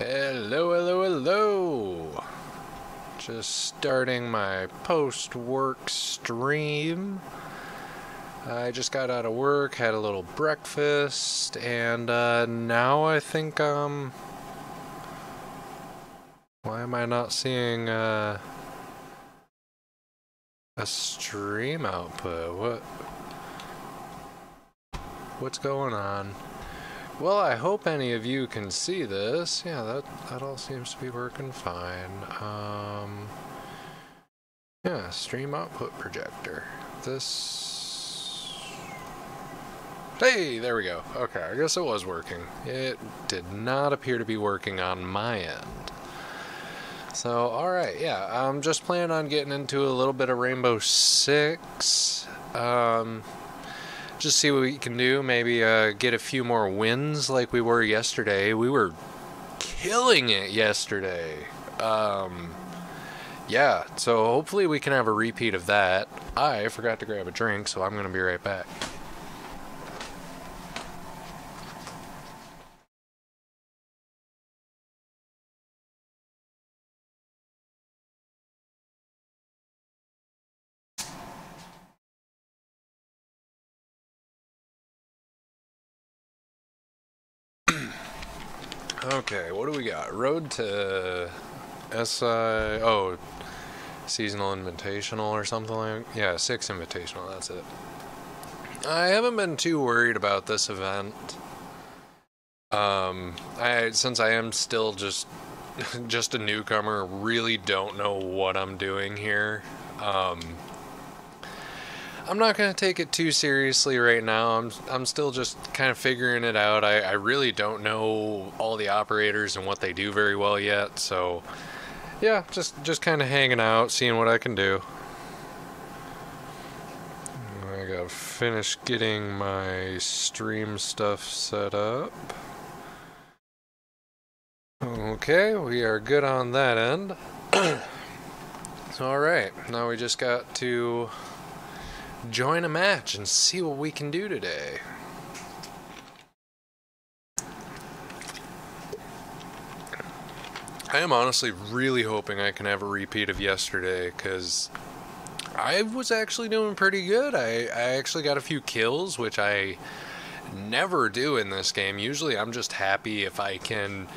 Hello, hello, hello. Just starting my post work stream. I just got out of work, had a little breakfast, and uh, now I think, um. Why am I not seeing uh, a stream output? What? What's going on? Well, I hope any of you can see this. Yeah, that, that all seems to be working fine. Um, yeah, stream output projector. This... Hey, there we go. Okay, I guess it was working. It did not appear to be working on my end. So, alright, yeah, I'm just planning on getting into a little bit of Rainbow Six. Um, just see what we can do. Maybe uh, get a few more wins like we were yesterday. We were killing it yesterday. Um, yeah, so hopefully we can have a repeat of that. I forgot to grab a drink, so I'm going to be right back. Okay, what do we got? Road to SI. Oh, seasonal invitational or something like. Yeah, six invitational. That's it. I haven't been too worried about this event. Um, I since I am still just just a newcomer, really don't know what I'm doing here. Um, I'm not gonna take it too seriously right now. I'm I'm still just kind of figuring it out. I, I really don't know all the operators and what they do very well yet. So yeah, just just kind of hanging out, seeing what I can do. I gotta finish getting my stream stuff set up. Okay, we are good on that end. All right, now we just got to join a match and see what we can do today. I am honestly really hoping I can have a repeat of yesterday because I was actually doing pretty good. I, I actually got a few kills, which I never do in this game. Usually I'm just happy if I can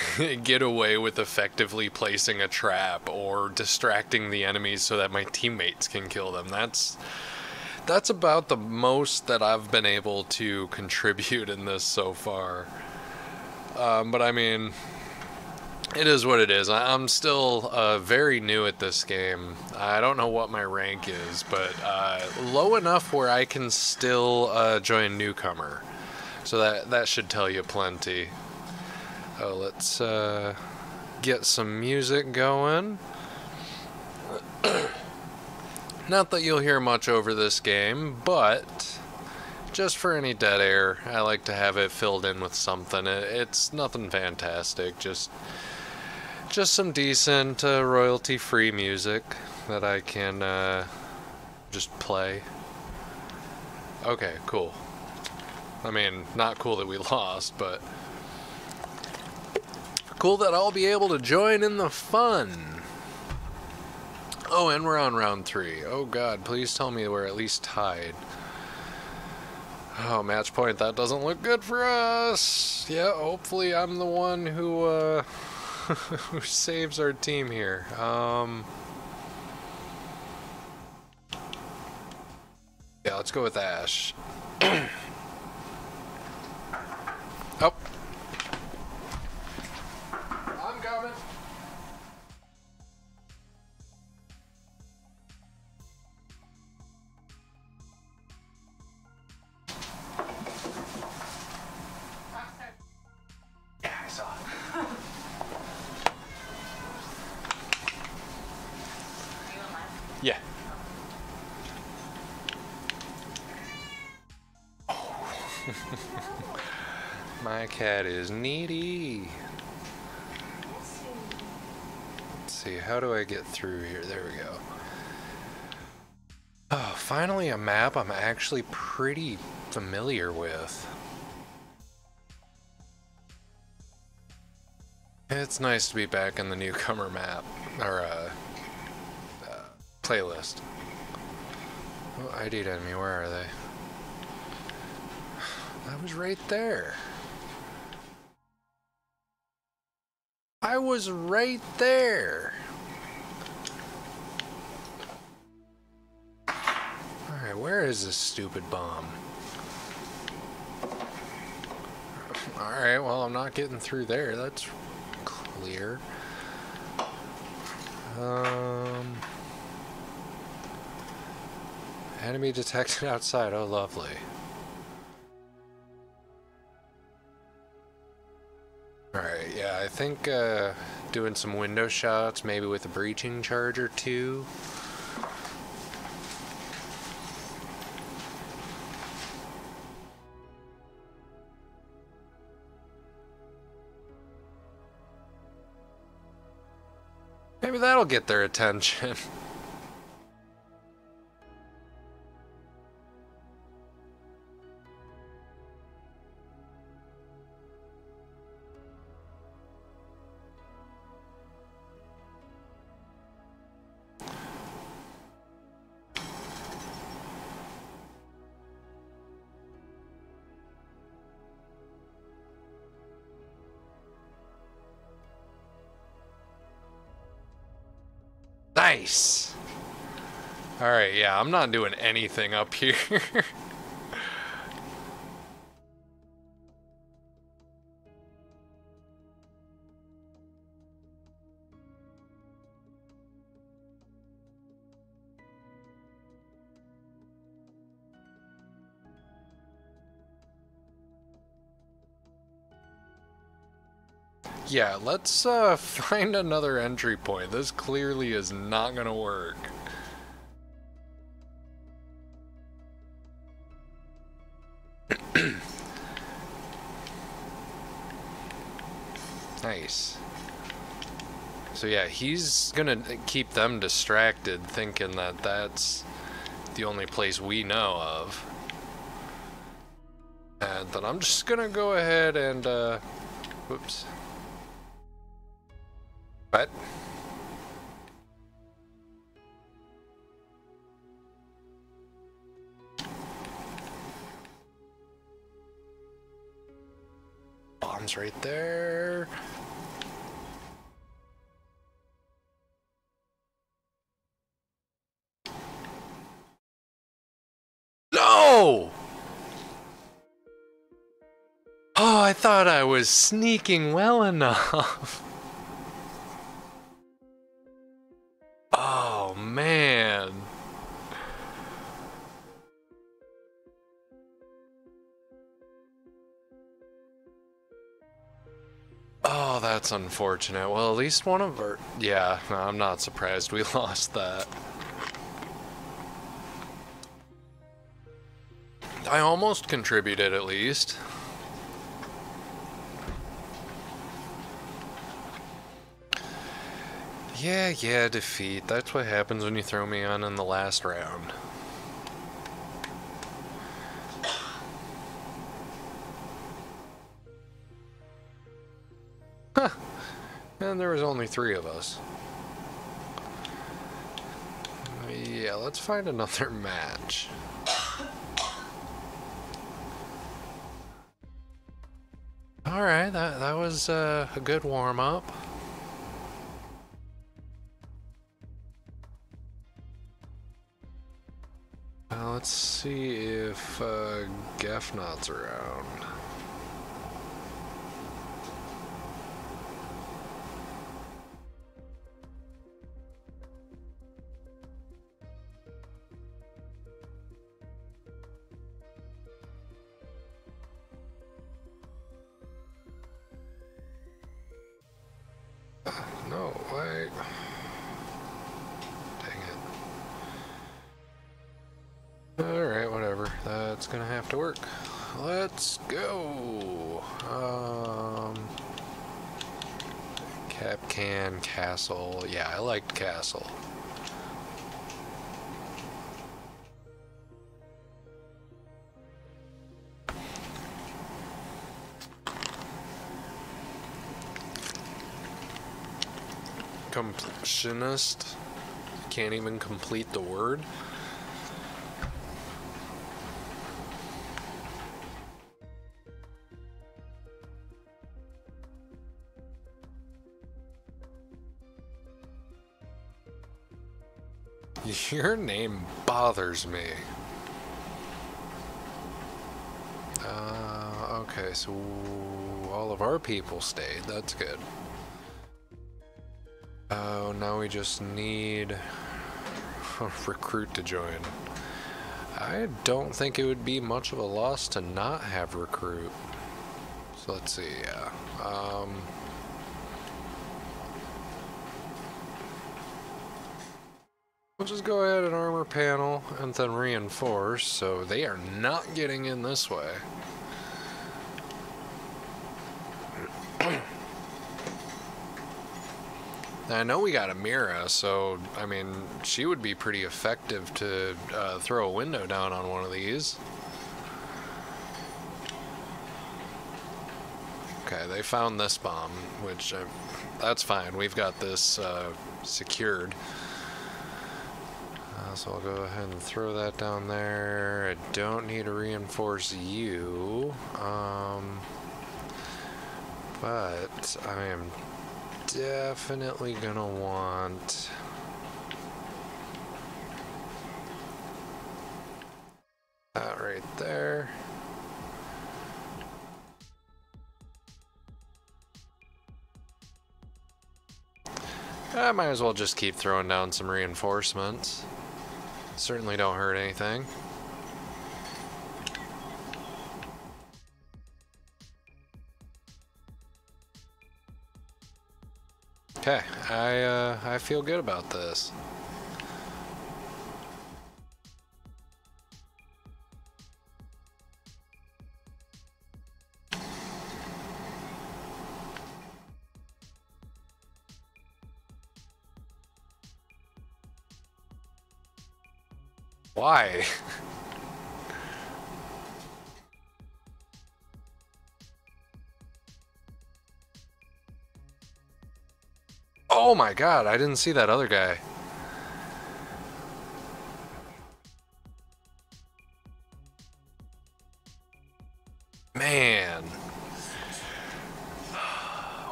get away with effectively placing a trap or distracting the enemies so that my teammates can kill them. That's that's about the most that I've been able to contribute in this so far. Um, but I mean, it is what it is. I'm still uh, very new at this game. I don't know what my rank is, but uh, low enough where I can still uh, join newcomer. So that that should tell you plenty. Oh, let's uh, get some music going. Not that you'll hear much over this game, but just for any dead air, I like to have it filled in with something. It's nothing fantastic, just just some decent uh, royalty-free music that I can uh, just play. Okay, cool. I mean, not cool that we lost, but cool that I'll be able to join in the fun. Oh, and we're on round three. Oh god, please tell me we're at least tied. Oh, match point, that doesn't look good for us. Yeah, hopefully I'm the one who, uh, who saves our team here. Um... Yeah, let's go with Ash. oh. Cat is needy. Let's see, how do I get through here? There we go. Oh, finally a map I'm actually pretty familiar with. It's nice to be back in the newcomer map, or, uh, uh playlist. Oh, ID'd enemy, where are they? I was right there. I was right there. Alright, where is this stupid bomb? Alright, well, I'm not getting through there. That's clear. Um, enemy detected outside. Oh, lovely. Think uh, doing some window shots, maybe with a breaching charge or two. Maybe that'll get their attention. yeah, I'm not doing anything up here. Yeah, let's uh, find another entry point. This clearly is not gonna work. nice. So yeah, he's gonna keep them distracted thinking that that's the only place we know of. And then I'm just gonna go ahead and, uh, whoops. What? Bombs right there. No! Oh, I thought I was sneaking well enough. that's unfortunate. Well, at least one of our... Yeah, I'm not surprised we lost that. I almost contributed, at least. Yeah, yeah, defeat. That's what happens when you throw me on in the last round. And there was only three of us. Yeah, let's find another match. Alright, that, that was uh, a good warm-up. let's see if uh, around. To have to work. Let's go. Um, Kapkan, Castle. Yeah, I liked Castle. completionist. Can't even complete the word. Your name bothers me. Uh, okay, so all of our people stayed. That's good. Oh, now we just need a recruit to join. I don't think it would be much of a loss to not have recruit. So let's see, yeah. Um, just go ahead and armor panel and then reinforce, so they are not getting in this way. I know we got a Mira, so I mean, she would be pretty effective to uh, throw a window down on one of these. Okay, they found this bomb, which uh, that's fine. We've got this uh, secured. Uh, so I'll go ahead and throw that down there. I don't need to reinforce you. Um, but I am definitely gonna want that right there. I might as well just keep throwing down some reinforcements. Certainly don't hurt anything. Okay, I uh, I feel good about this. Why? oh my god, I didn't see that other guy. Man.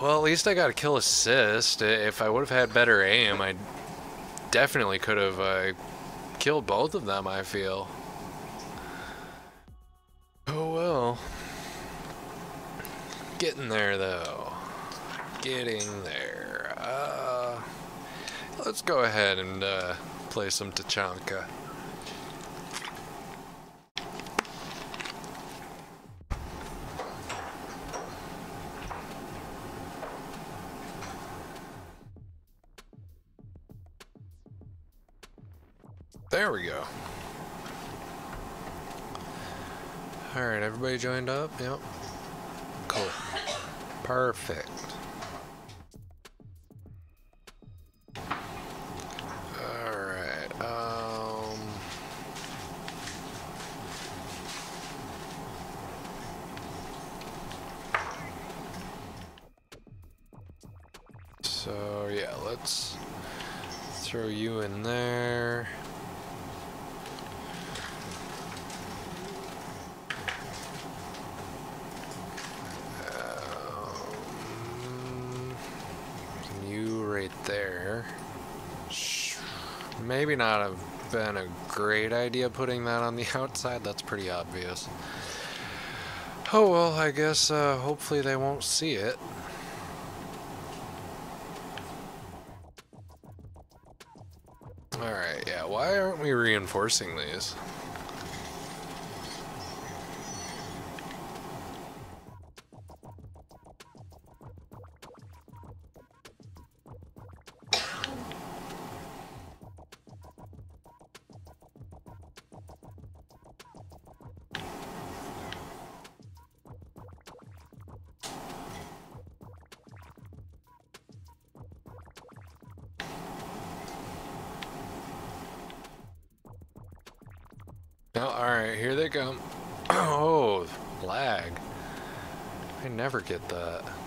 Well, at least I got a kill assist. If I would have had better aim, I definitely could have uh, killed both of them, I feel. Oh well. Getting there, though. Getting there. Uh, let's go ahead and uh, play some Tachanka. Joined up? Yep. Cool. Perfect. Great idea putting that on the outside. That's pretty obvious. Oh well, I guess uh, hopefully they won't see it. Alright, yeah, why aren't we reinforcing these? That.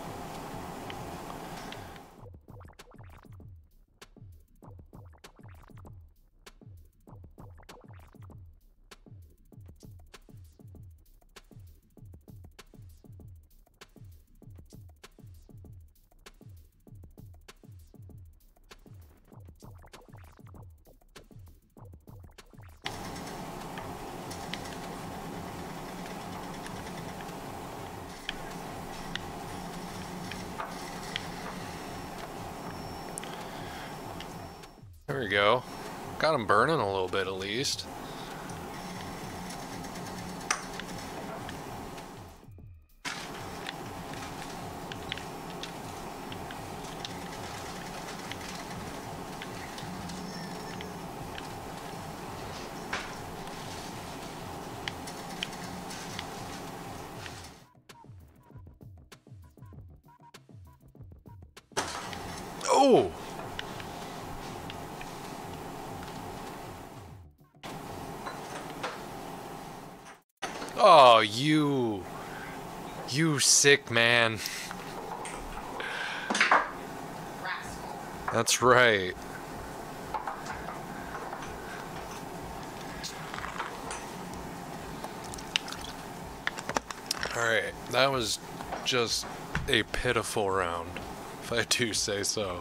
There we go. Got him burning a little bit at least. Sick man. That's right. Alright, that was just a pitiful round, if I do say so.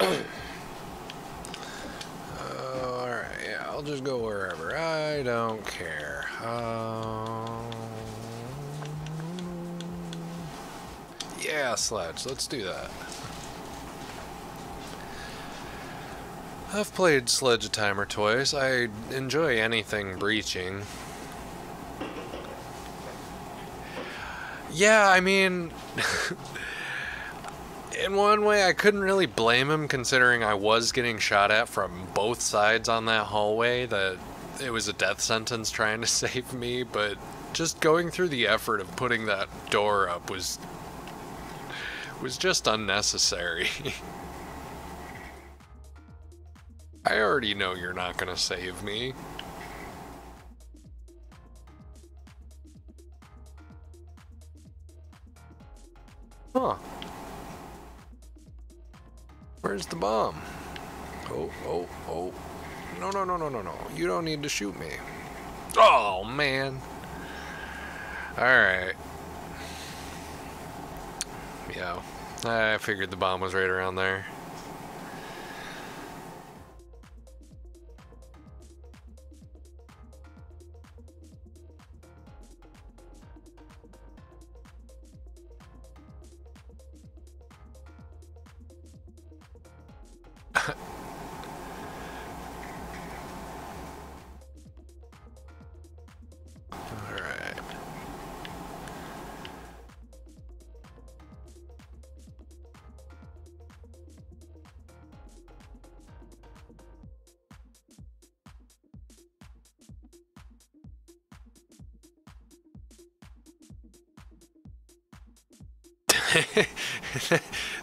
Alright, yeah, I'll just go wherever. I don't care. Um, yeah, Sledge, let's do that. I've played Sledge a time or twice. I enjoy anything breaching. Yeah, I mean, in one way, I couldn't really blame him considering I was getting shot at from both sides on that hallway, that it was a death sentence trying to save me, but just going through the effort of putting that door up was was just unnecessary. I already know you're not to save me. Huh. Where's the bomb? Oh, oh, oh. No, no, no, no, no, no. You don't need to shoot me. Oh, man. Alright. Yeah. I figured the bomb was right around there.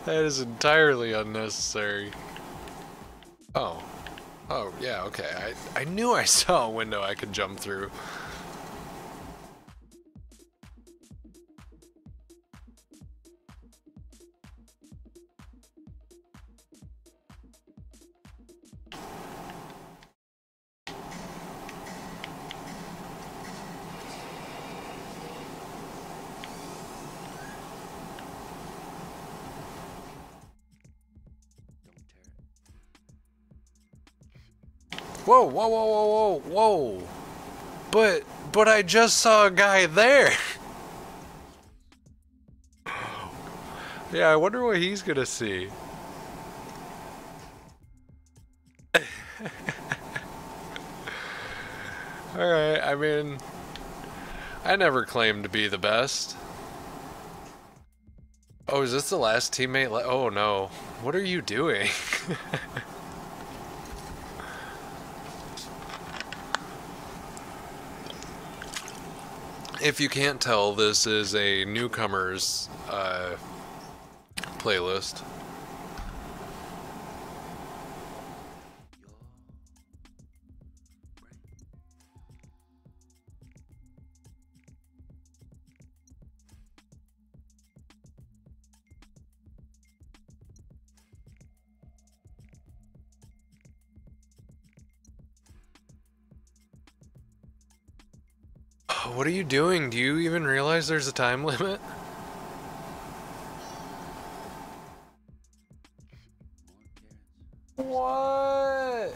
That is entirely unnecessary. Oh. Oh, yeah, okay. I, I knew I saw a window I could jump through. Whoa, whoa, whoa, whoa, whoa. But, but I just saw a guy there. yeah, I wonder what he's gonna see. Alright, I mean, I never claimed to be the best. Oh, is this the last teammate? Oh no. What are you doing? if you can't tell, this is a newcomers uh, playlist. What are you doing? Do you even realize there's a time limit? What?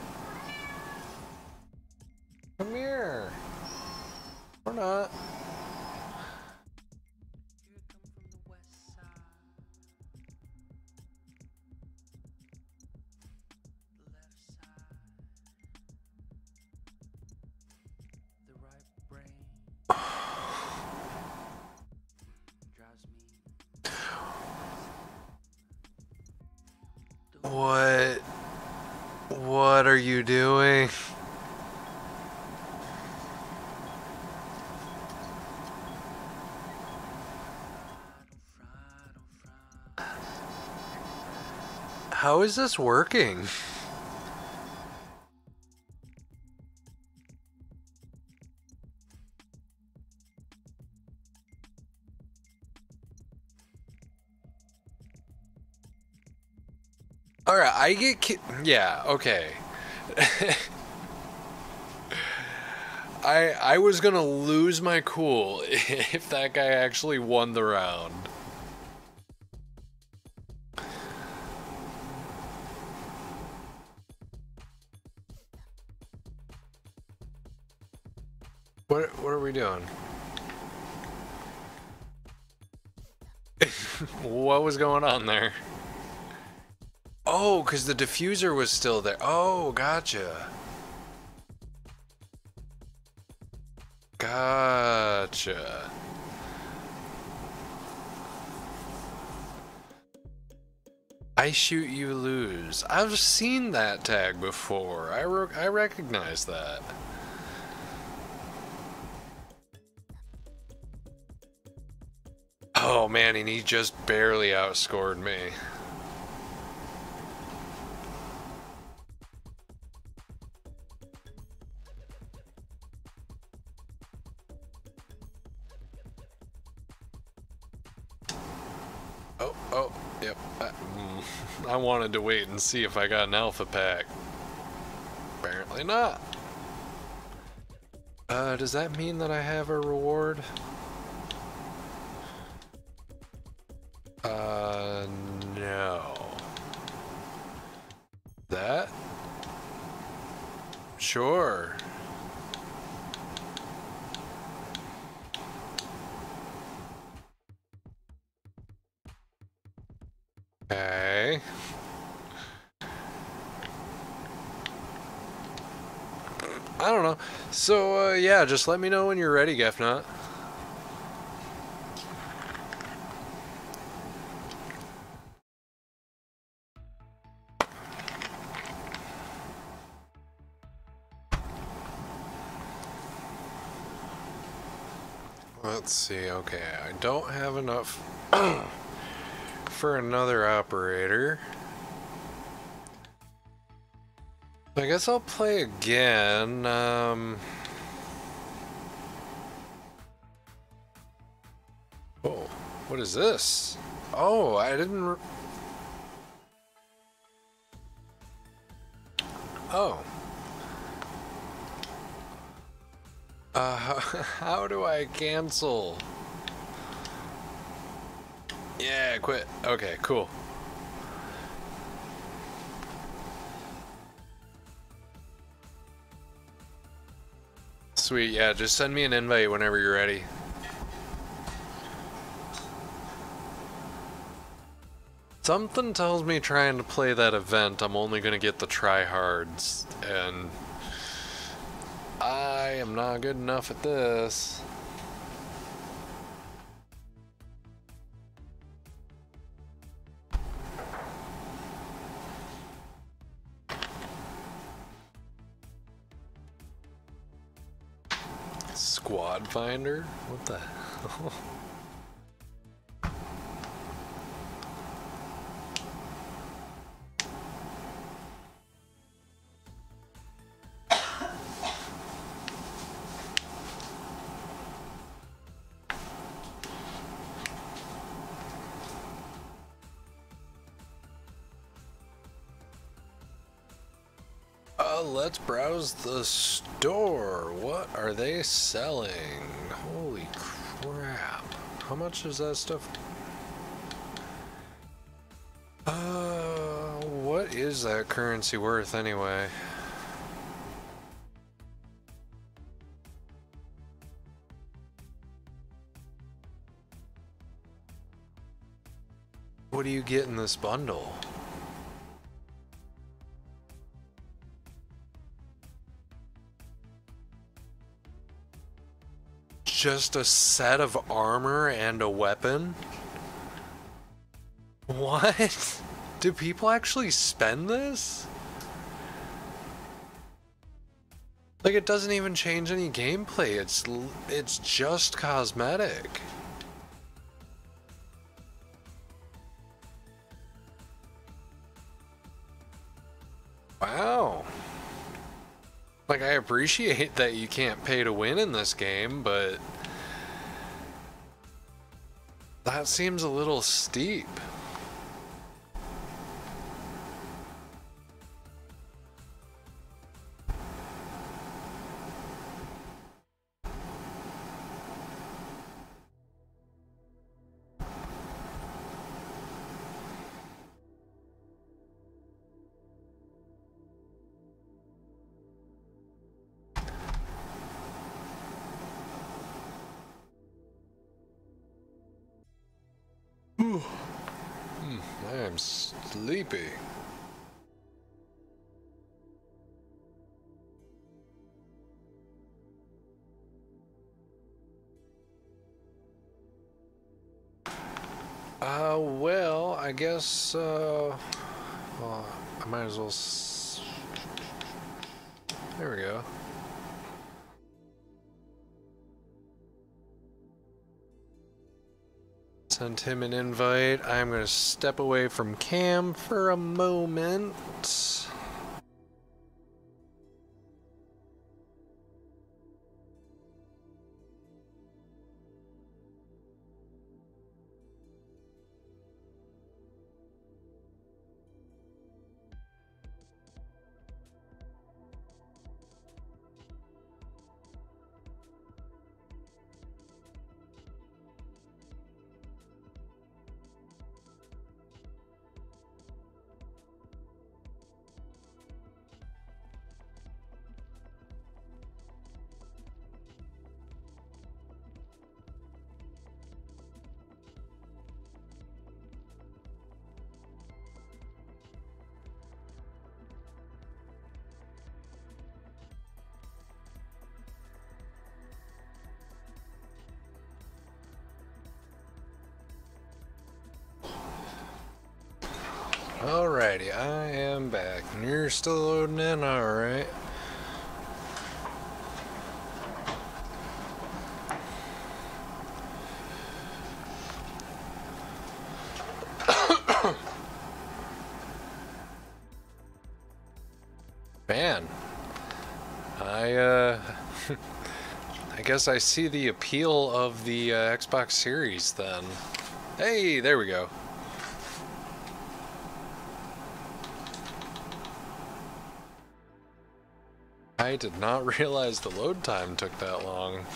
Come here. Or not. How is this working? All right, I get ki- yeah, okay. I I was going to lose my cool if that guy actually won the round. What what are we doing? what was going on there? Oh, because the defuser was still there. Oh, gotcha. Gotcha. I shoot, you lose. I've seen that tag before. I, re I recognize that. Man, and he just barely outscored me. Oh, oh, yep. I, I wanted to wait and see if I got an alpha pack. Apparently not. Uh, does that mean that I have a reward? Yeah, just let me know when you're ready, Gefnut. Let's see, okay, I don't have enough for another operator. I guess I'll play again. Um, what is this? Oh, I didn't. Oh. Uh, how do I cancel? Yeah, quit. Okay, cool. Sweet, yeah, just send me an invite whenever you're ready. Something tells me trying to play that event, I'm only gonna get the tryhards, and I am not good enough at this. Squad finder? What the hell? Selling? Holy crap. How much is that stuff? Uh, what is that currency worth anyway? What do you get in this bundle? Just a set of armor and a weapon? What? Do people actually spend this? Like it doesn't even change any gameplay. It's it's just cosmetic. Appreciate that you can't pay to win in this game, but that seems a little steep. I am sleepy. Uh, well, I guess, uh, well, I might as well. There we go. Send him an invite. I'm going to step away from cam for a moment. Guess I see the appeal of the uh, Xbox Series then. Hey, there we go. I did not realize the load time took that long.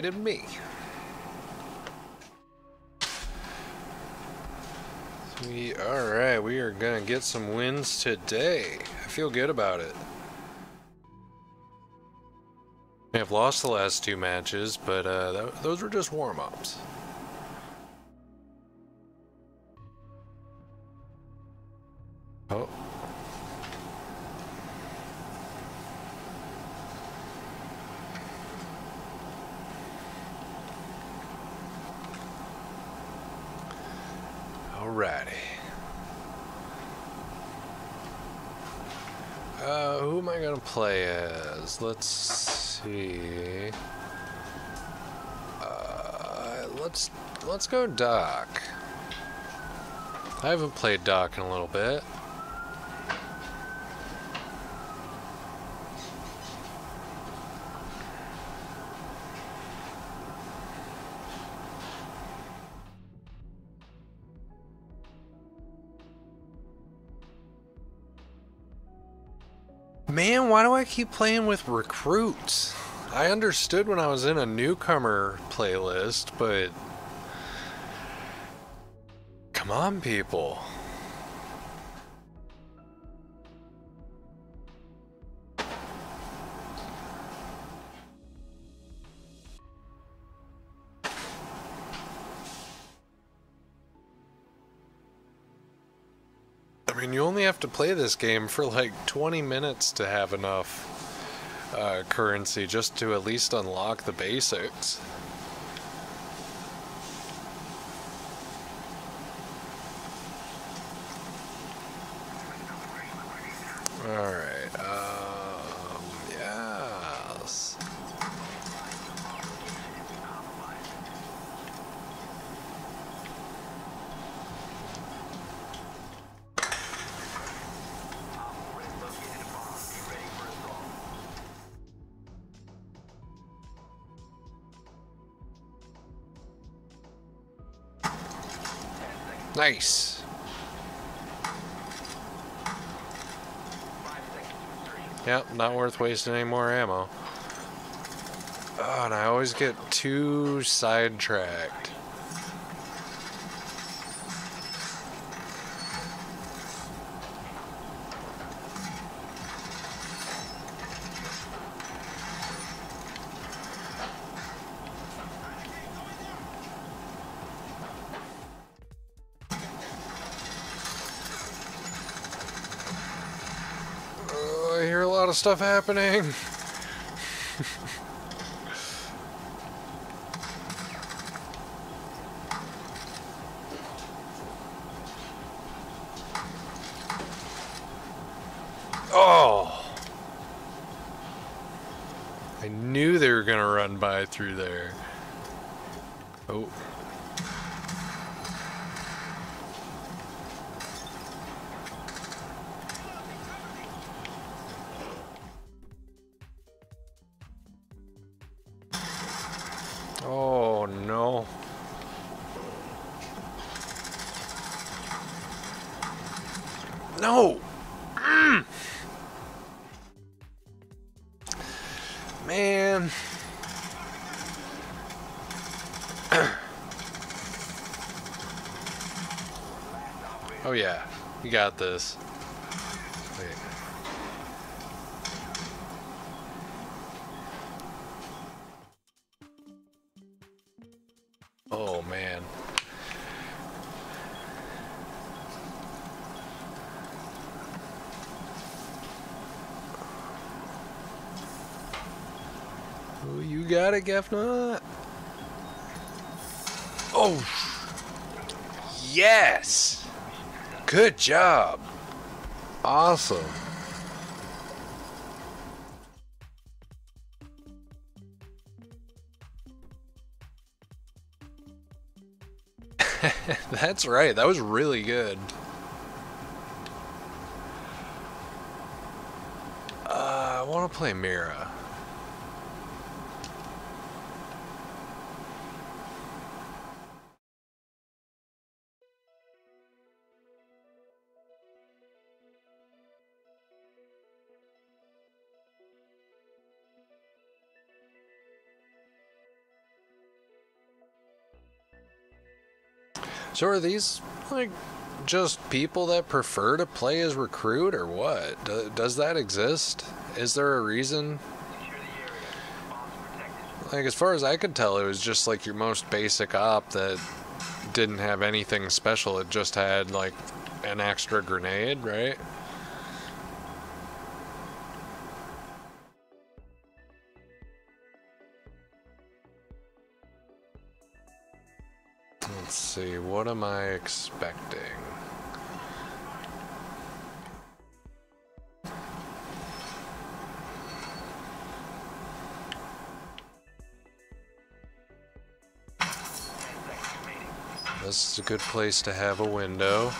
Me. We all right. We are gonna get some wins today. I feel good about it. We have lost the last two matches, but uh, th those were just warm-ups. Let's see. Uh, let's let's go Doc. I haven't played Doc in a little bit. Keep playing with recruits? I understood when I was in a newcomer playlist, but. Come on, people. Only have to play this game for like 20 minutes to have enough uh, currency just to at least unlock the basics. Alright, um, Nice. Yep, not worth wasting any more ammo. Oh, and I always get too sidetracked. Stuff happening. oh. I knew they were going to run by through there. Oh got it, Gefna. Oh. Yes. Good job. Awesome. That's right. That was really good. Uh, I want to play Mira. So are these like just people that prefer to play as recruit or what? Do, does that exist? Is there a reason? Like as far as I could tell, it was just like your most basic op that didn't have anything special. It just had like an extra grenade, right? What am I expecting? This is a good place to have a window.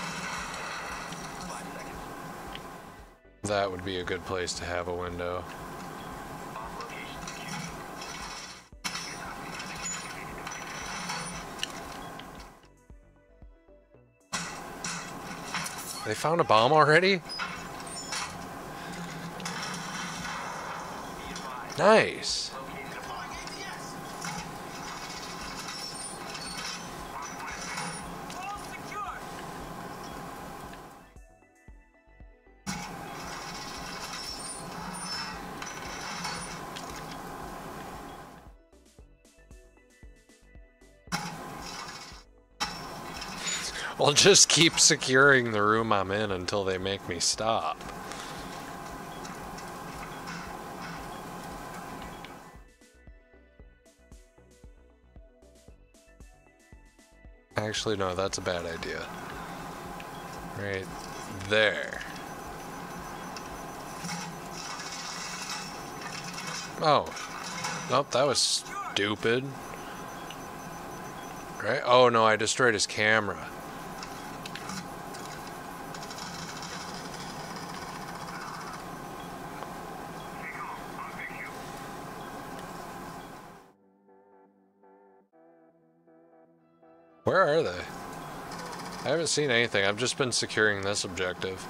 That would be a good place to have a window. They found a bomb already? Nice. I'll just keep securing the room I'm in until they make me stop. Actually, no, that's a bad idea. Right there. Oh. Nope, that was stupid. Right? Oh no, I destroyed his camera. Haven't seen anything. I've just been securing this objective.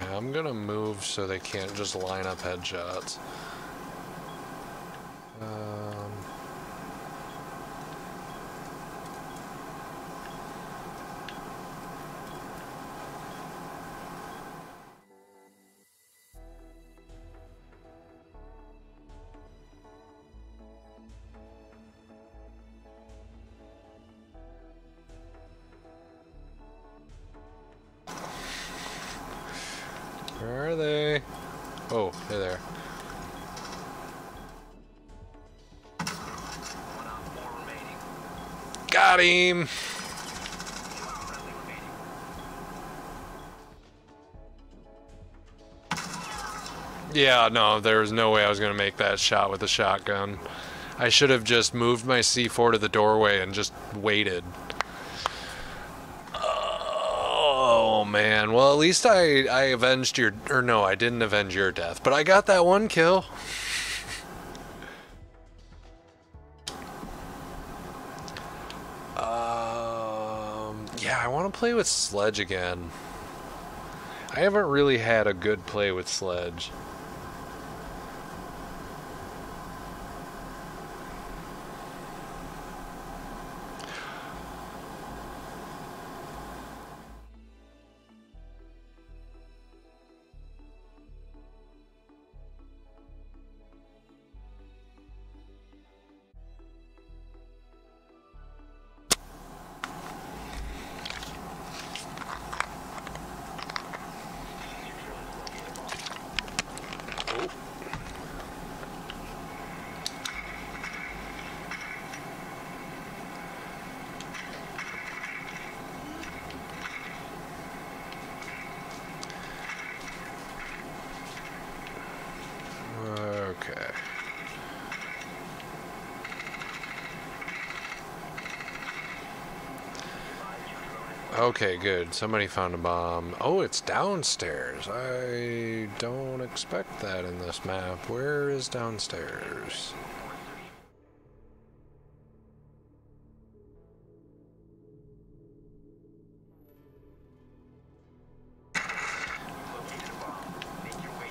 I'm gonna move so they can't just line up headshots. No, there was no way I was going to make that shot with a shotgun. I should have just moved my C4 to the doorway and just waited. Oh man, well at least I I avenged your or no, I didn't avenge your death, but I got that one kill. Um yeah, I want to play with Sledge again. I haven't really had a good play with Sledge. Okay, good. Somebody found a bomb. Oh, it's downstairs. I don't expect that in this map. Where is downstairs?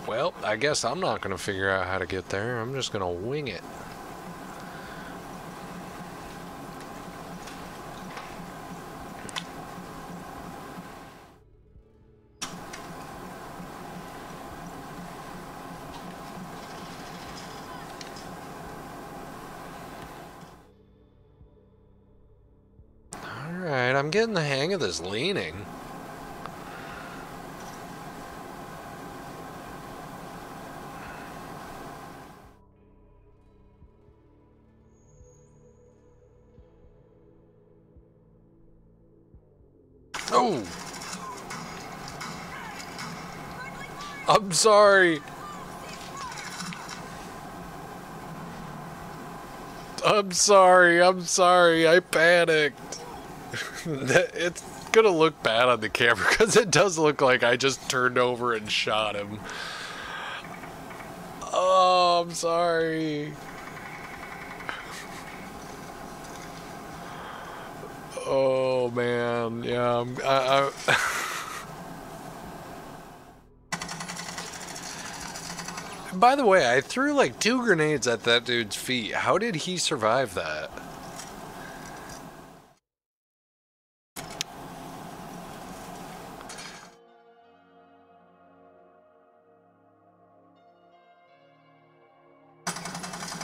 Well, I guess I'm not going to figure out how to get there. I'm just going to wing it. Alright, I'm getting the hang of this leaning. Oh! I'm sorry. I'm sorry. I'm sorry. I panicked. it's gonna look bad on the camera because it does look like I just turned over and shot him. Oh, I'm sorry. Oh man, yeah. I'm, I, I... By the way, I threw like two grenades at that dude's feet. How did he survive that?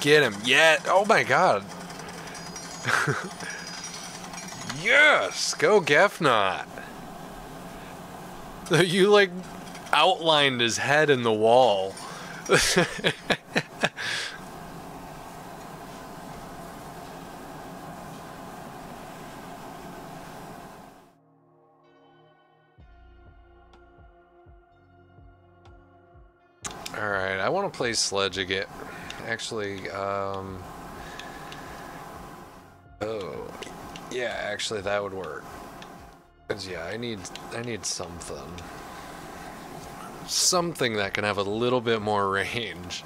Get him. Yeah. Oh my god. yes. Go Gefnot. You like outlined his head in the wall. Alright, I want to play Sledge again. Actually, um... Oh, yeah, actually that would work. Cause yeah, I need, I need something. Something that can have a little bit more range.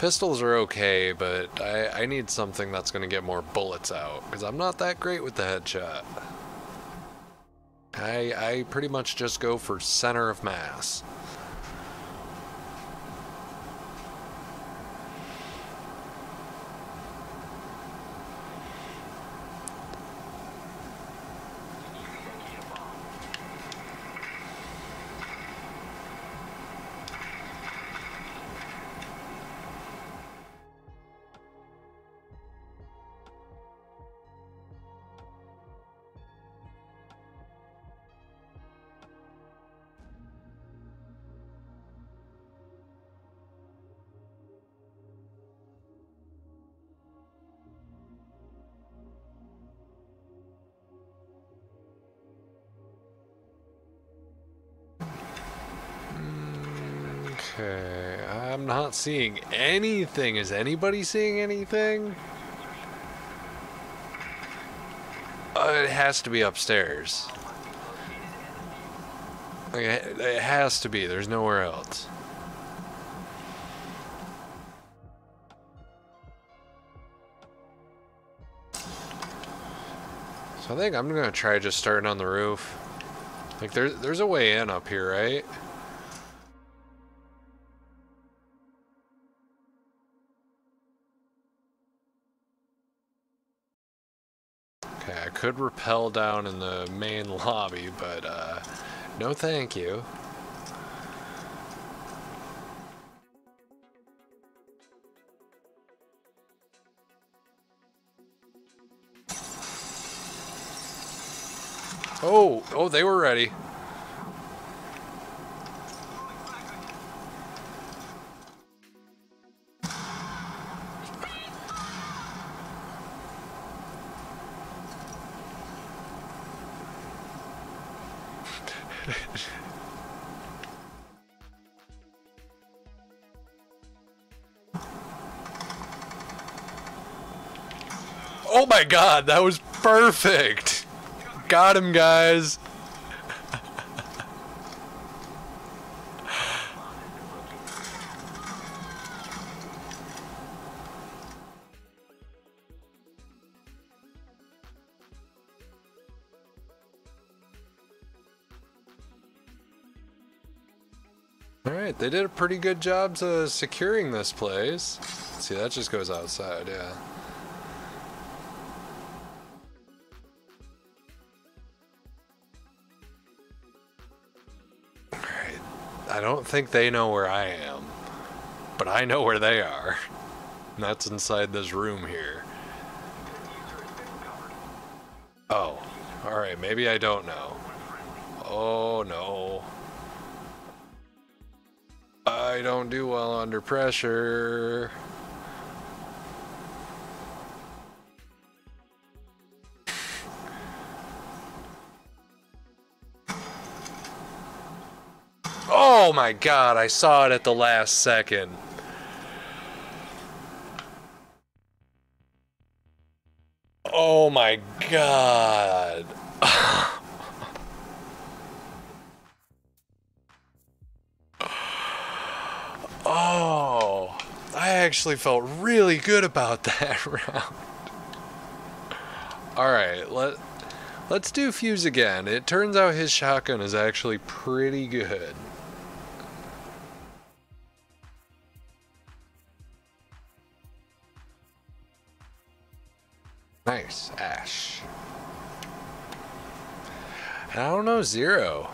Pistols are okay, but I, I need something that's going to get more bullets out, because I'm not that great with the headshot. I, I pretty much just go for center of mass. Not seeing anything. Is anybody seeing anything? Uh, it has to be upstairs. It has to be. There's nowhere else. So I think I'm gonna try just starting on the roof. Like there's there's a way in up here, right? Could rappel down in the main lobby, but uh, no thank you. Oh, oh, they were ready. My god, that was perfect! Got him, guys! Alright, they did a pretty good job to securing this place. See, that just goes outside, yeah. Don't think they know where I am, but I know where they are. And that's inside this room here. Oh, alright, maybe I don't know. Oh no. I don't do well under pressure. Oh my god, I saw it at the last second. Oh my god. Oh, I actually felt really good about that round. All right, let let's do fuse again. It turns out his shotgun is actually pretty good. Nice, Ash. And I don't know, Zero.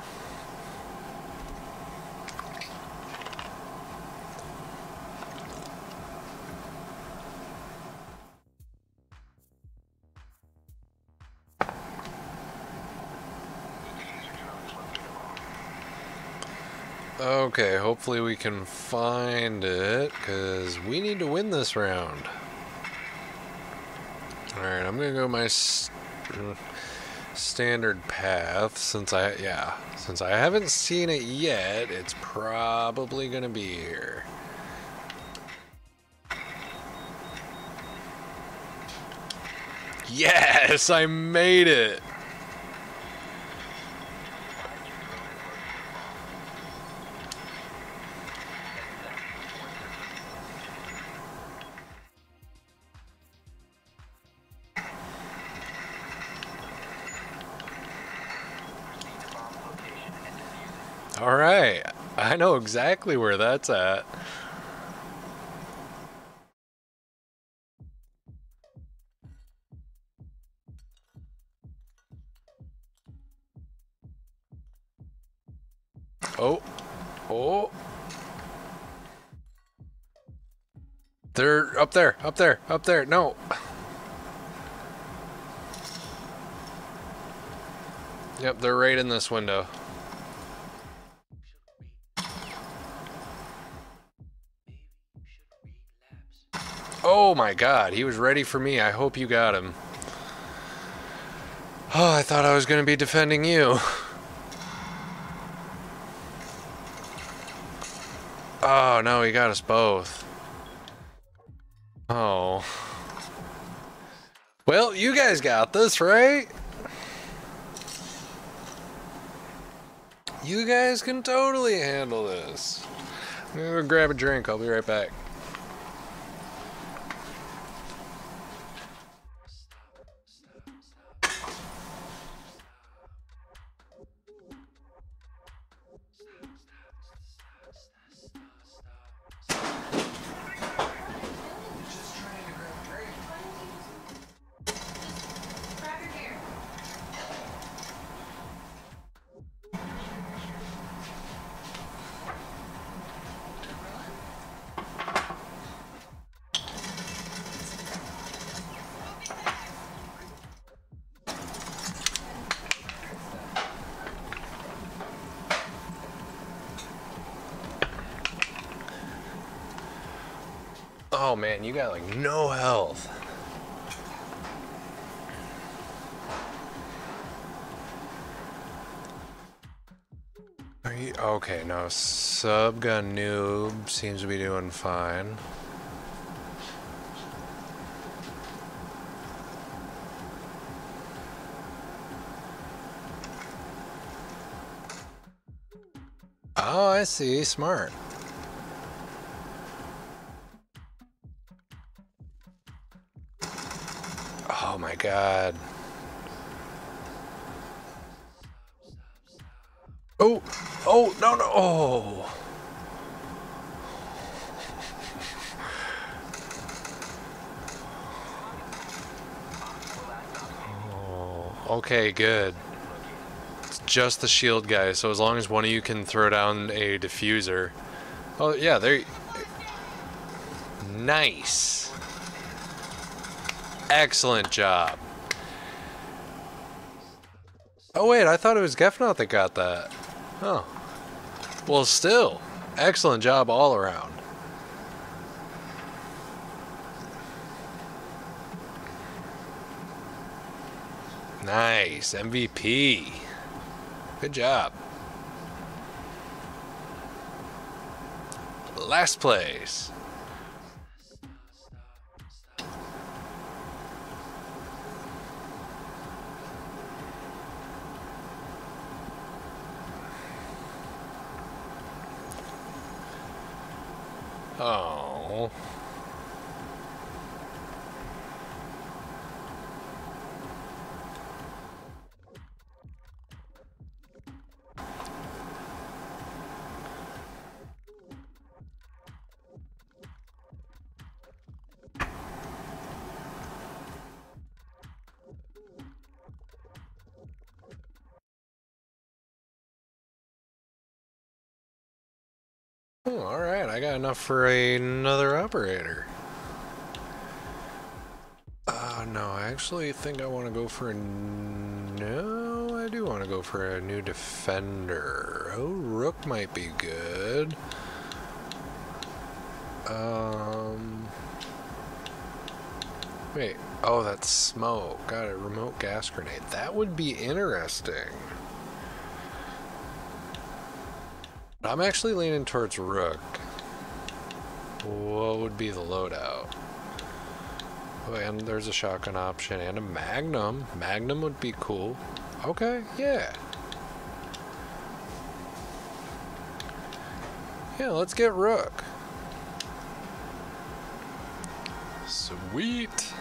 Okay, hopefully we can find it, because we need to win this round. Alright, I'm gonna go my st standard path, since I, yeah, since I haven't seen it yet, it's probably gonna be here. Yes, I made it! Exactly where that's at. Oh. Oh. They're up there, up there, up there. No. Yep, they're right in this window. Oh my god, he was ready for me. I hope you got him. Oh, I thought I was going to be defending you. Oh, no, he got us both. Oh. Well, you guys got this, right? You guys can totally handle this. I'm gonna go grab a drink. I'll be right back. Oh man, you got like no health. Are you okay? No, subgun noob seems to be doing fine. Oh, I see. Smart. God. Oh, oh, no, no, oh. Oh, okay, good. It's just the shield guy, so as long as one of you can throw down a defuser. Oh, yeah, there. Nice. Excellent job. Oh wait, I thought it was Gefnot that got that. Oh. Well, still, excellent job all around. Nice, MVP. Good job. Last place. Oh, all right, I got enough for another operator. Uh, no, I actually think I want to go for a... No, I do want to go for a new defender. Oh, Rook might be good. Um. Wait. Oh, that's smoke. Got a remote gas grenade. That would be interesting. I'm actually leaning towards Rook. What would be the loadout? Oh, and there's a shotgun option and a Magnum. Magnum would be cool. Okay, yeah. Yeah, let's get Rook. Sweet.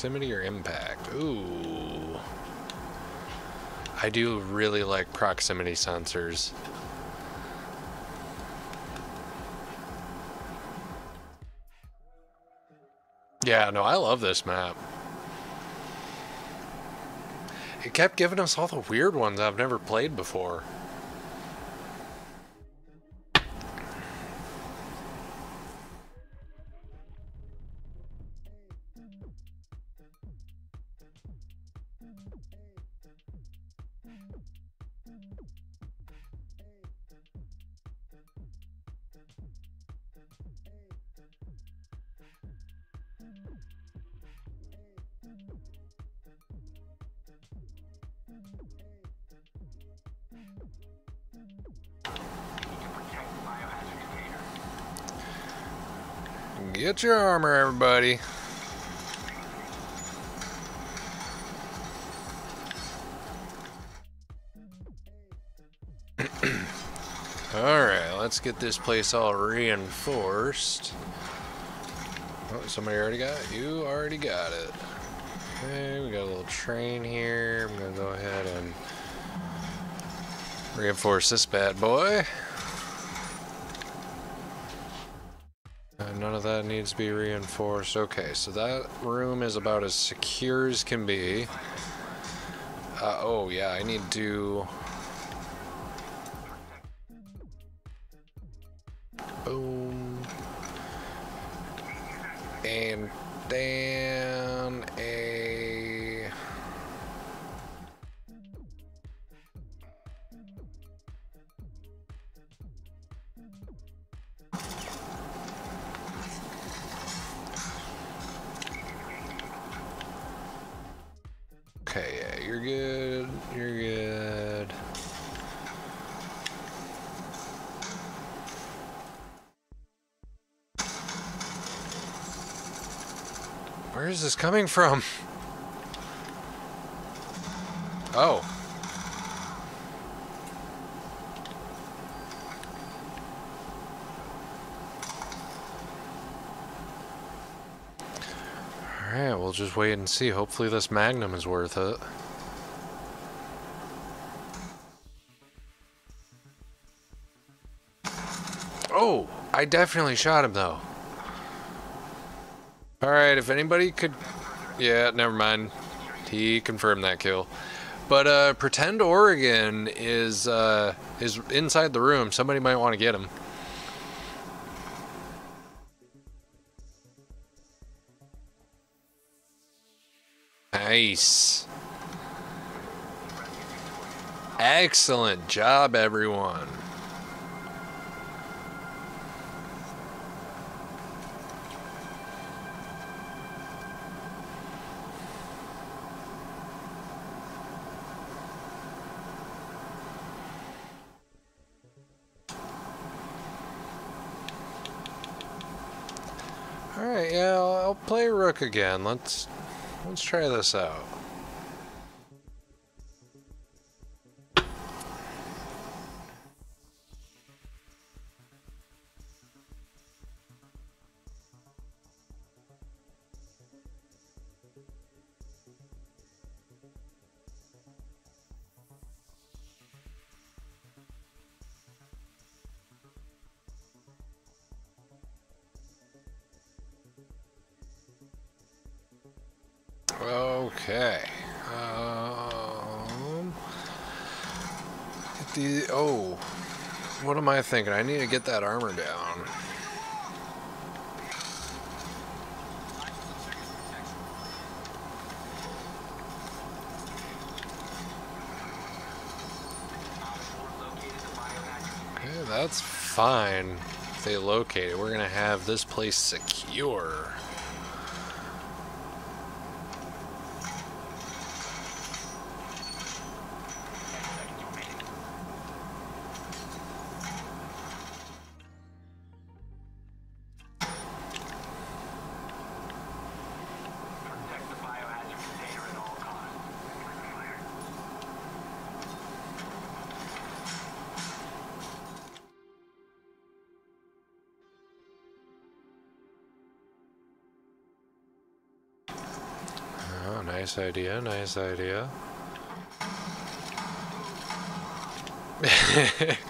Proximity or impact? Ooh. I do really like proximity sensors. Yeah, no, I love this map. It kept giving us all the weird ones I've never played before. Get your armor, everybody. Alright, let's get this place all reinforced. Oh, somebody already got it? You already got it. Okay, we got a little train here. I'm gonna go ahead and reinforce this bad boy. Uh, none of that needs to be reinforced. Okay, so that room is about as secure as can be. Uh, oh, yeah, I need to... coming from? Oh. Alright, we'll just wait and see. Hopefully this Magnum is worth it. Oh, I definitely shot him though. Alright, if anybody could... Yeah, never mind. He confirmed that kill. But uh, pretend Oregon is uh, is inside the room. Somebody might want to get him. Nice. Excellent job, everyone. Yeah, I'll, play Rook again. Let's let's try this out. Thinking? I need to get that armor down. Okay, that's fine. If they locate it, we're gonna have this place secure. Nice idea, nice idea.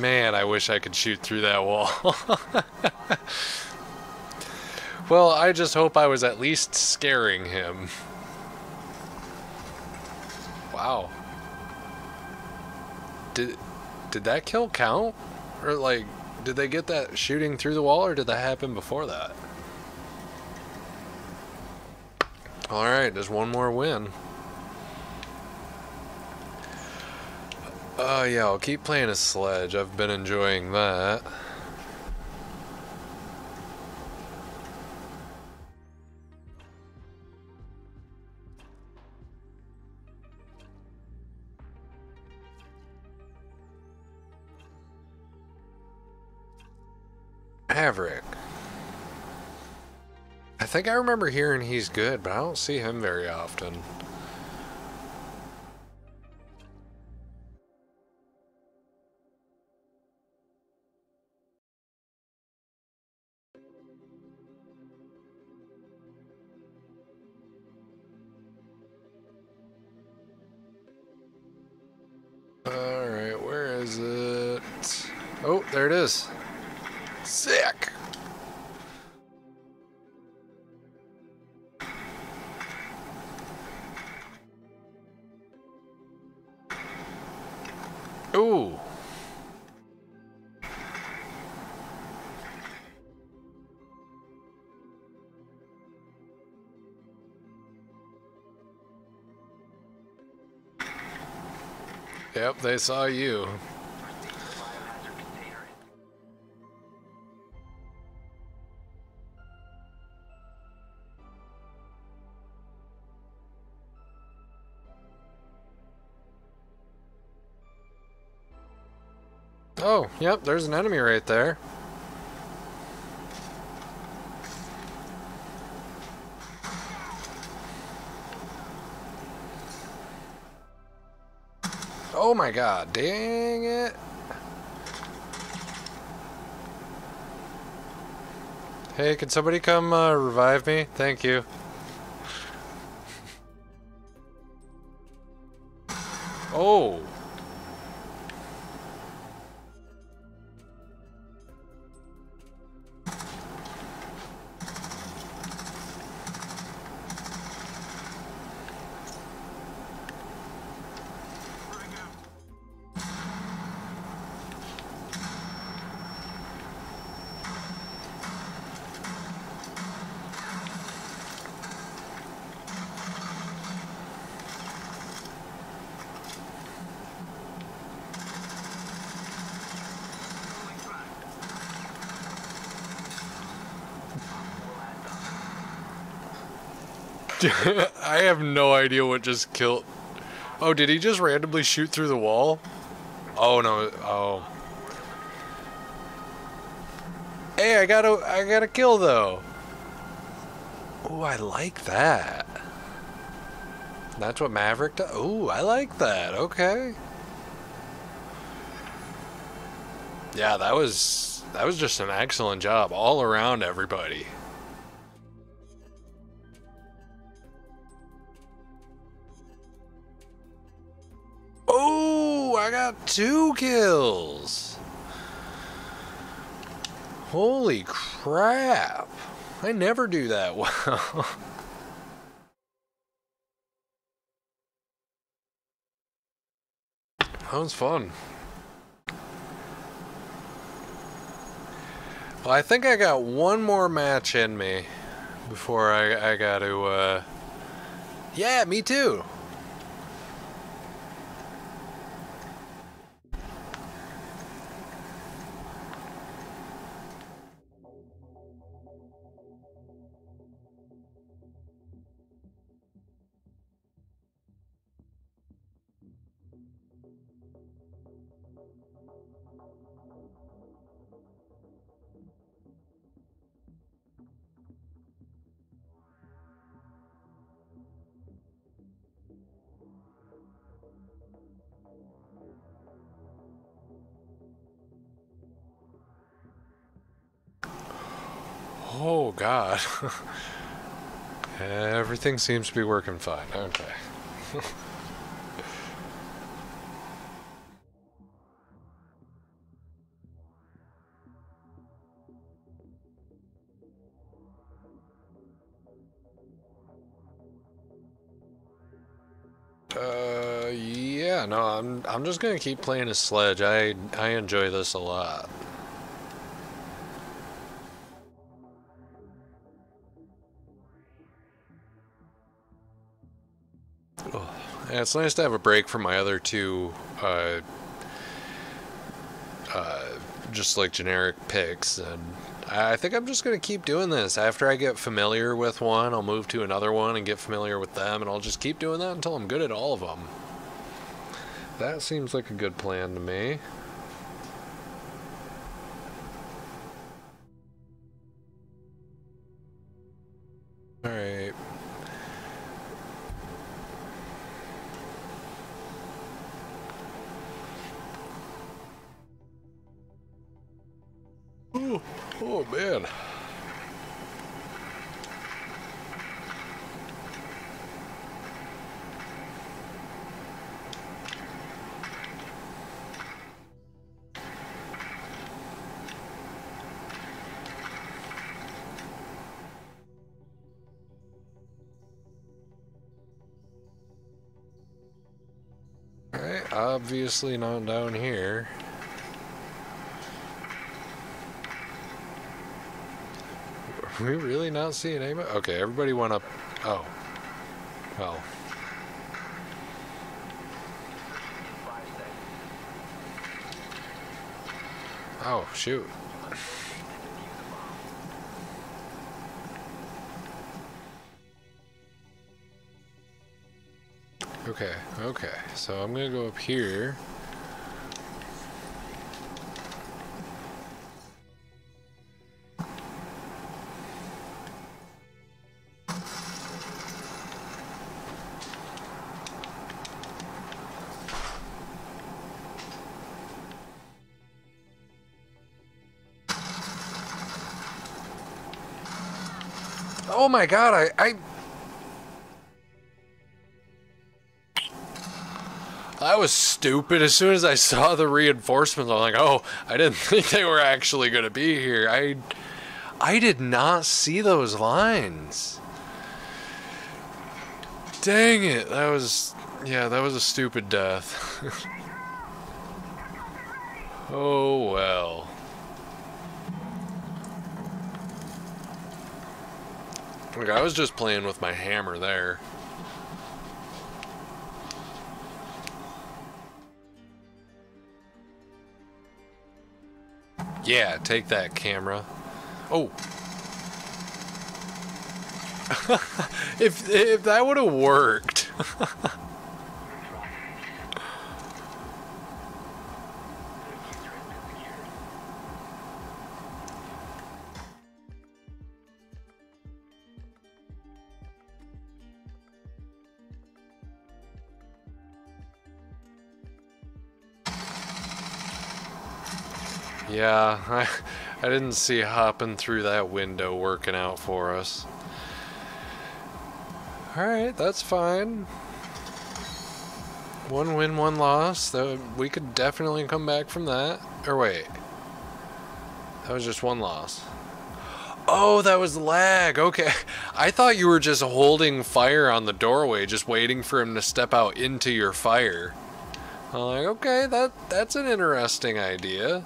Man, I wish I could shoot through that wall. well, I just hope I was at least scaring him. Wow. Did did that kill count? Or like did they get that shooting through the wall or did that happen before that? All right, just one more win. Uh, yeah, I'll keep playing a sledge. I've been enjoying that. Maverick. I think I remember hearing he's good, but I don't see him very often. They saw you. Oh, yep, there's an enemy right there. Oh my god, dang it. Hey, can somebody come uh, revive me? Thank you. Oh. I have no idea what just killed. Oh, did he just randomly shoot through the wall? Oh no! Oh. Hey, I got a, I got a kill though. Oh, I like that. That's what Maverick does. Oh, I like that. Okay. Yeah, that was that was just an excellent job all around everybody. Two kills. Holy crap. I never do that well. that was fun. Well, I think I got one more match in me before I, I got to, uh... Yeah, me too. Oh, God. Everything seems to be working fine. Okay. Uh, yeah, no, I'm I'm just gonna keep playing as Sledge. I I enjoy this a lot. Yeah, it's nice to have a break from my other two, uh, uh, just like generic picks, and I think I'm just gonna keep doing this. After I get familiar with one, I'll move to another one and get familiar with them, and I'll just keep doing that until I'm good at all of them. That seems like a good plan to me. Obviously not down here. Are we really not seeing anybody? Okay, everybody went up. Oh. Well. Oh, shoot. Okay, okay. So I'm gonna go up here. Oh my god, I, I was stupid. As soon as I saw the reinforcements, I'm like, oh, I didn't think they were actually going to be here. I, I did not see those lines. Dang it. That was, yeah, that was a stupid death. oh, well. Like, I was just playing with my hammer there. Yeah, take that camera. Oh. if if that would have worked. Yeah, I, I didn't see hopping through that window working out for us. Alright, that's fine. One win, one loss. That we could definitely come back from that. Or wait. That was just one loss. Oh, that was lag. Okay. I thought you were just holding fire on the doorway, just waiting for him to step out into your fire. I'm like, okay, that that's an interesting idea.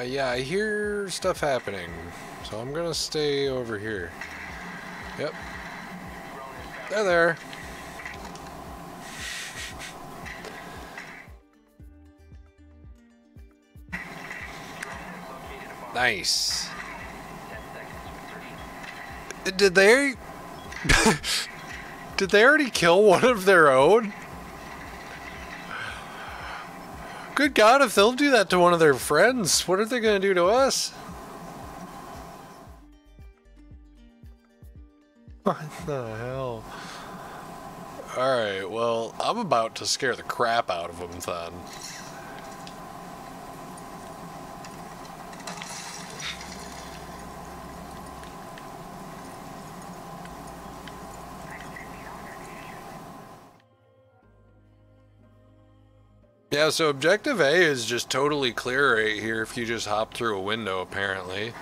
Uh, yeah, I hear stuff happening, so I'm gonna stay over here. Yep. They're there. Nice. Did they? Did they already kill one of their own? Good God, if they'll do that to one of their friends, what are they going to do to us? What the hell? Alright, well, I'm about to scare the crap out of them then. Yeah, so objective A is just totally clear right here if you just hop through a window, apparently.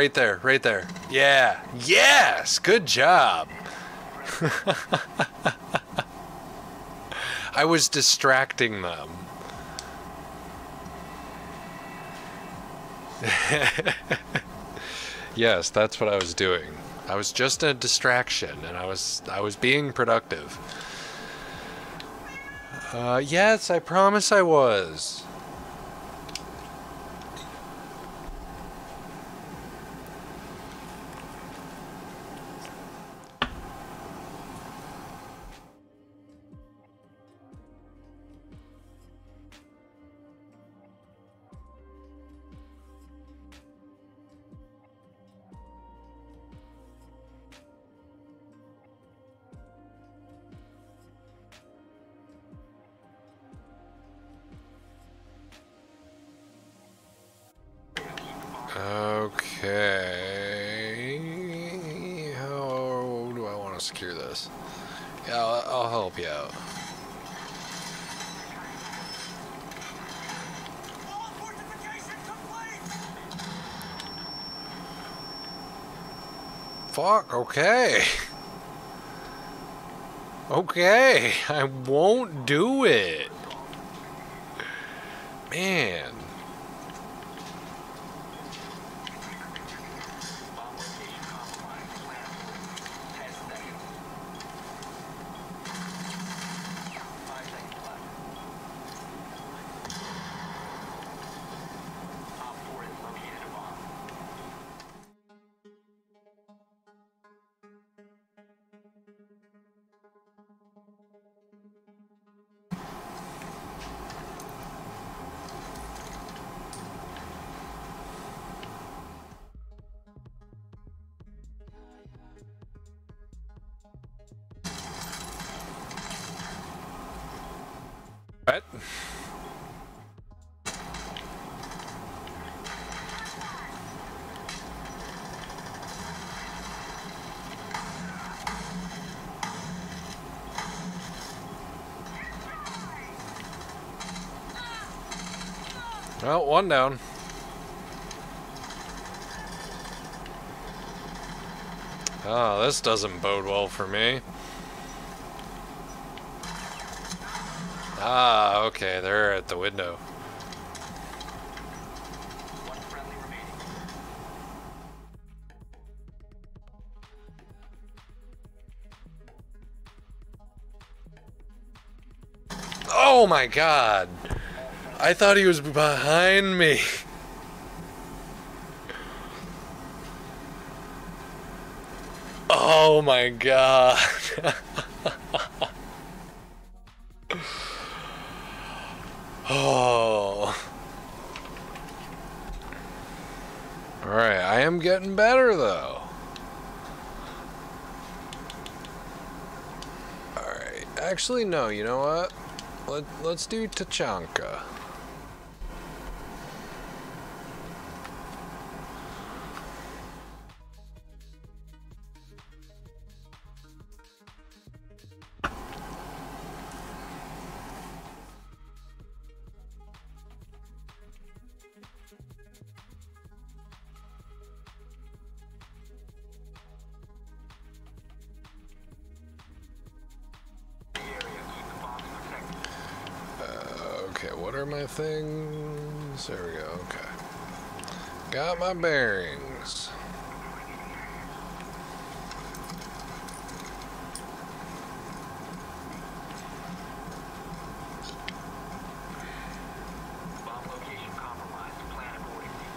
Right there, right there. Yeah. Yes. Good job. I was distracting them. yes, that's what I was doing. I was just a distraction and I was I was being productive. Uh yes, I promise I was. Okay. How do I want to secure this? Yeah, I'll, I'll help you out. Fuck, okay. Okay, I won't do it. Man. One down. Oh, this doesn't bode well for me. Ah, okay, they're at the window. Oh my god! I thought he was behind me. Oh my god. oh. Alright, I am getting better though. Alright, actually, no, you know what? Let, let's do Tachanka. Things? There we go, okay. Got my bearings. Bomb location compromised. Plan accordingly.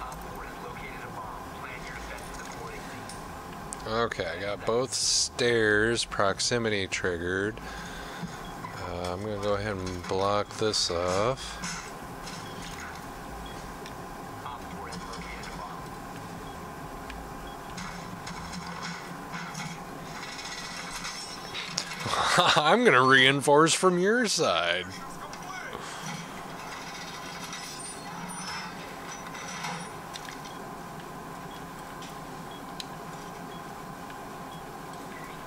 Op 4 has located a bomb. Plan your defenses accordingly. Okay, I got both stairs proximity triggered. Uh, I'm gonna go ahead and block this off. Op 4 has located a bomb. I'm gonna reinforce from your side.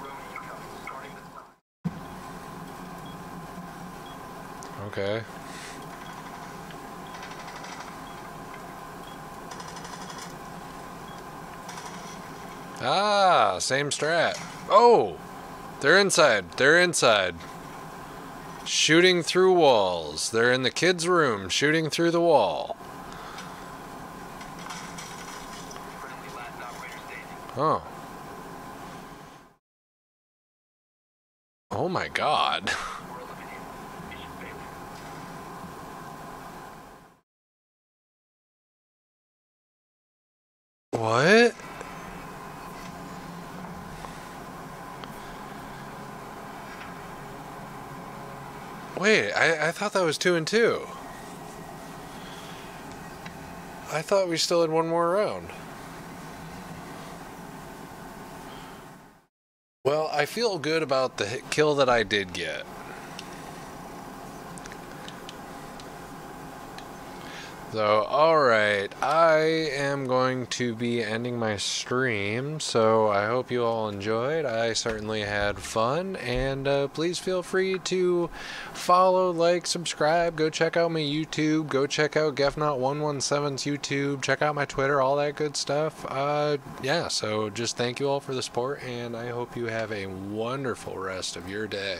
Drone incoming. Starting the time. Okay. Ah, same strat. Oh, they're inside. They're inside. Shooting through walls. They're in the kids' room, shooting through the wall. Oh. Oh my god. What? Wait, I, I thought that was two and two. I thought we still had one more round. Well, I feel good about the kill that I did get. So, alright, I am going to be ending my stream, so I hope you all enjoyed. I certainly had fun, and uh, please feel free to follow, like, subscribe, go check out my YouTube, go check out GefNot117's YouTube, check out my Twitter, all that good stuff. Uh, yeah, so just thank you all for the support, and I hope you have a wonderful rest of your day.